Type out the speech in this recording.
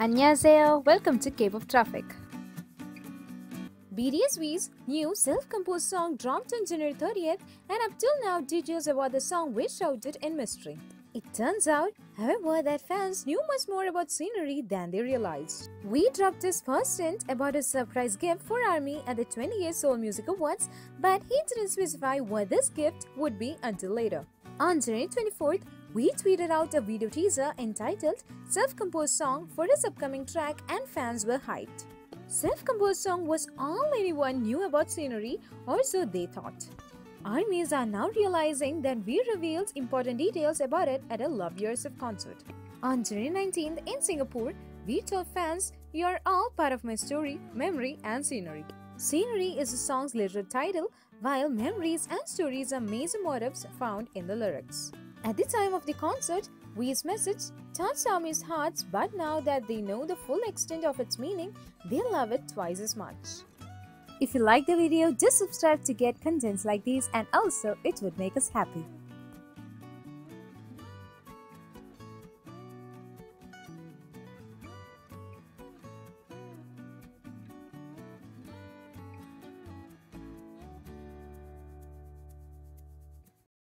Annyeonghaseyo, welcome to K-pop Traffic. BTS's new self-composed song dropped on January 30th and up till now details about the song were shrouded in mystery. It turns out, however, that fans knew much more about scenery than they realized. V dropped his first hint about a surprise gift for ARMY at the 28th Seoul Music Awards, but he didn't specify what this gift would be until later. On January 24th, V tweeted out a video teaser entitled Self-Composed Song for his upcoming track and fans were hyped. Self-composed song was all anyone knew about scenery or so they thought. Armies are now realizing that V revealed important details about it at a Love Yourself concert. On January 19th in Singapore, V told fans, You're all part of my story, memory, and scenery. Scenery is the song's literal title, while memories and stories are major motifs found in the lyrics. At the time of the concert, V's message touched Army's hearts, but now that they know the full extent of its meaning, they love it twice as much. If you like the video, just subscribe to get contents like these and also it would make us happy.